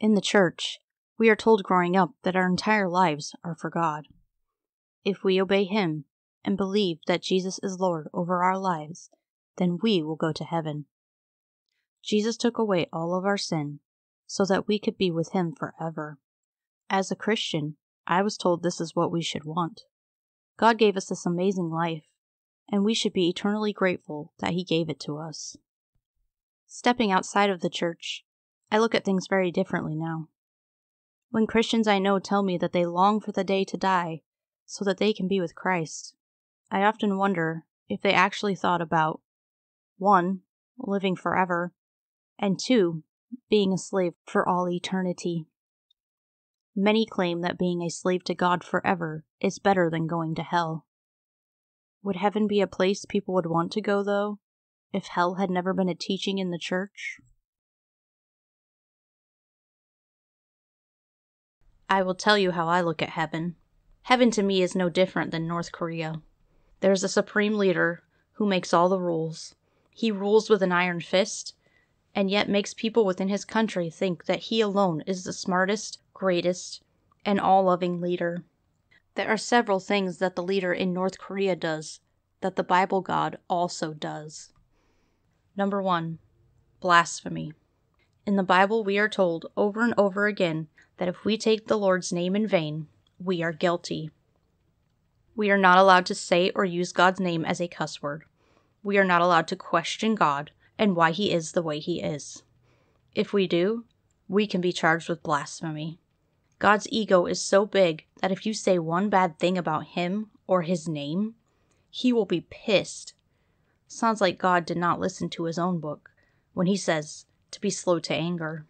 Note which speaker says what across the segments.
Speaker 1: In the church, we are told growing up that our entire lives are for God. If we obey Him and believe that Jesus is Lord over our lives, then we will go to heaven. Jesus took away all of our sin so that we could be with Him forever. As a Christian, I was told this is what we should want. God gave us this amazing life, and we should be eternally grateful that He gave it to us. Stepping outside of the church, I look at things very differently now. When Christians I know tell me that they long for the day to die so that they can be with Christ, I often wonder if they actually thought about 1. living forever, and 2. being a slave for all eternity. Many claim that being a slave to God forever is better than going to hell. Would heaven be a place people would want to go, though, if hell had never been a teaching in the church? I will tell you how I look at heaven. Heaven to me is no different than North Korea. There's a supreme leader who makes all the rules. He rules with an iron fist, and yet makes people within his country think that he alone is the smartest, greatest, and all loving leader. There are several things that the leader in North Korea does that the Bible God also does. Number one, blasphemy. In the Bible, we are told over and over again that if we take the Lord's name in vain, we are guilty. We are not allowed to say or use God's name as a cuss word. We are not allowed to question God and why He is the way He is. If we do, we can be charged with blasphemy. God's ego is so big that if you say one bad thing about Him or His name, He will be pissed. Sounds like God did not listen to His own book when He says to be slow to anger.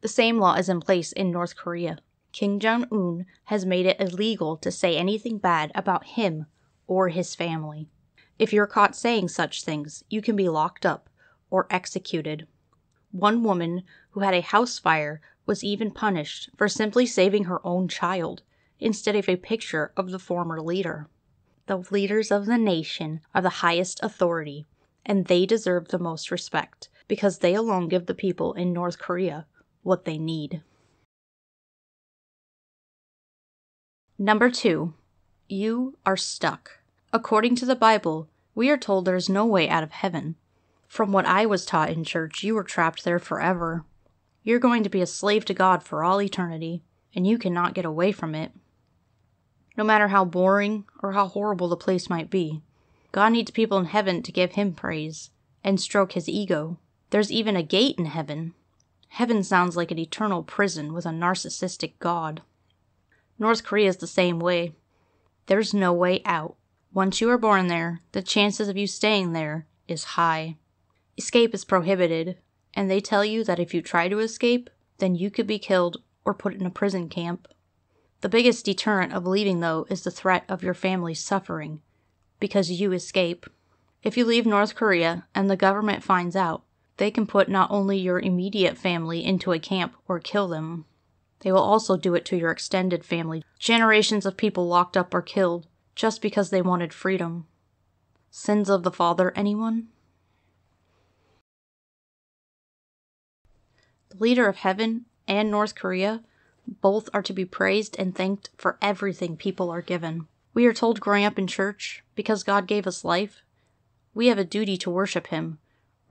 Speaker 1: The same law is in place in North Korea. Kim Jong un has made it illegal to say anything bad about him or his family. If you're caught saying such things, you can be locked up or executed. One woman who had a house fire was even punished for simply saving her own child instead of a picture of the former leader. The leaders of the nation are the highest authority, and they deserve the most respect because they alone give the people in North Korea what they need. Number two, you are stuck. According to the Bible, we are told there is no way out of heaven. From what I was taught in church, you are trapped there forever. You're going to be a slave to God for all eternity, and you cannot get away from it. No matter how boring or how horrible the place might be, God needs people in heaven to give Him praise and stroke His ego. There's even a gate in heaven. Heaven sounds like an eternal prison with a narcissistic God. North Korea is the same way. There's no way out. Once you are born there, the chances of you staying there is high. Escape is prohibited, and they tell you that if you try to escape, then you could be killed or put in a prison camp. The biggest deterrent of leaving, though, is the threat of your family suffering because you escape. If you leave North Korea and the government finds out, they can put not only your immediate family into a camp or kill them, they will also do it to your extended family. Generations of people locked up or killed just because they wanted freedom. Sins of the father, anyone? The leader of heaven and North Korea both are to be praised and thanked for everything people are given. We are told growing up in church, because God gave us life, we have a duty to worship Him,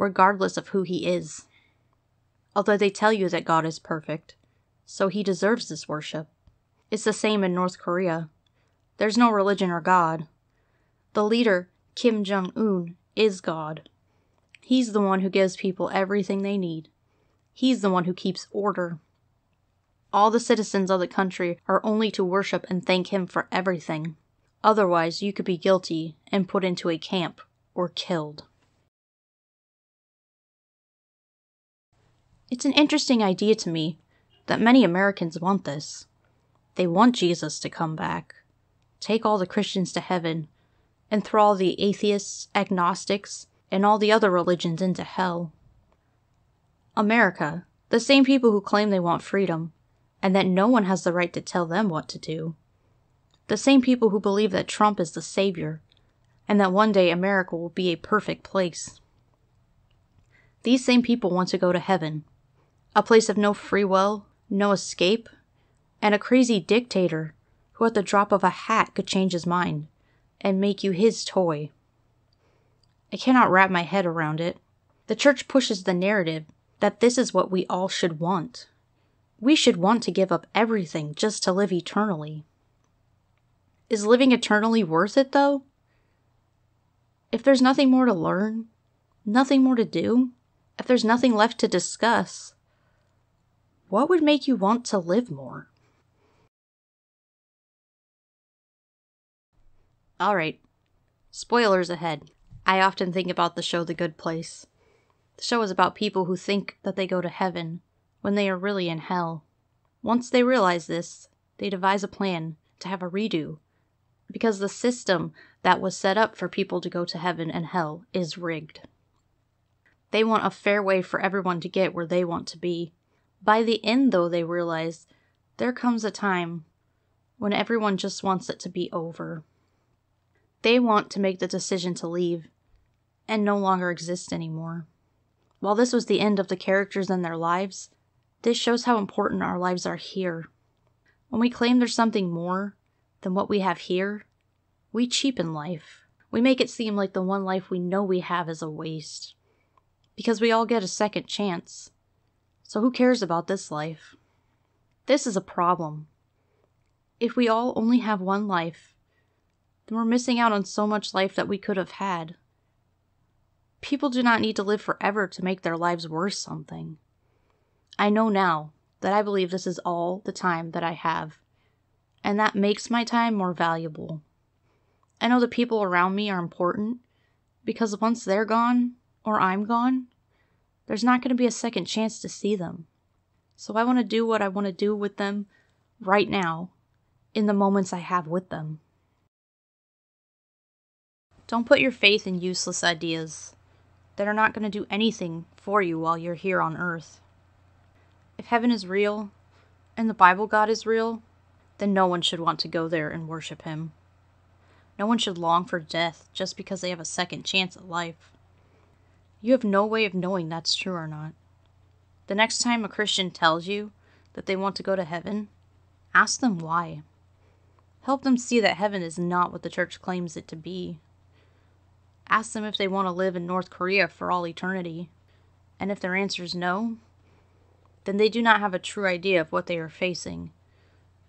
Speaker 1: regardless of who He is. Although they tell you that God is perfect, so he deserves this worship. It's the same in North Korea. There's no religion or God. The leader, Kim Jong un, is God. He's the one who gives people everything they need. He's the one who keeps order. All the citizens of the country are only to worship and thank him for everything. Otherwise, you could be guilty and put into a camp or killed. It's an interesting idea to me that many Americans want this. They want Jesus to come back, take all the Christians to heaven, and throw all the atheists, agnostics, and all the other religions into hell. America, the same people who claim they want freedom, and that no one has the right to tell them what to do. The same people who believe that Trump is the savior, and that one day America will be a perfect place. These same people want to go to heaven, A place of no free will, no escape, and a crazy dictator who at the drop of a hat could change his mind and make you his toy. I cannot wrap my head around it. The church pushes the narrative that this is what we all should want. We should want to give up everything just to live eternally. Is living eternally worth it, though? If there's nothing more to learn, nothing more to do, if there's nothing left to discuss, what would make you want to live more? Alright, spoilers ahead. I often think about the show The Good Place. The show is about people who think that they go to heaven when they are really in hell. Once they realize this, they devise a plan to have a redo because the system that was set up for people to go to heaven and hell is rigged. They want a fair way for everyone to get where they want to be. By the end, though, they realize there comes a time when everyone just wants it to be over. They want to make the decision to leave and no longer exist anymore. While this was the end of the characters and their lives, this shows how important our lives are here. When we claim there's something more than what we have here, we cheapen life. We make it seem like the one life we know we have is a waste. Because we all get a second chance. So who cares about this life? This is a problem. If we all only have one life, then we're missing out on so much life that we could have had. People do not need to live forever to make their lives worth something. I know now that I believe this is all the time that I have, and that makes my time more valuable. I know the people around me are important because once they're gone or I'm gone, there's not going to be a second chance to see them. So I want to do what I want to do with them right now in the moments I have with them. Don't put your faith in useless ideas that are not going to do anything for you while you're here on earth. If heaven is real and the Bible God is real, then no one should want to go there and worship him. No one should long for death just because they have a second chance at life. You have no way of knowing that's true or not. The next time a Christian tells you that they want to go to heaven, ask them why. Help them see that heaven is not what the church claims it to be. Ask them if they want to live in North Korea for all eternity. And if their answer is no, then they do not have a true idea of what they are facing,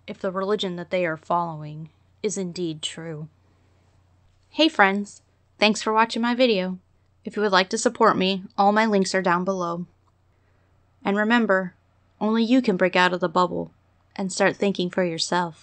Speaker 1: if the religion that they are following is indeed true. Hey friends, thanks for watching my video. If you would like to support me, all my links are down below. And remember, only you can break out of the bubble and start thinking for yourself.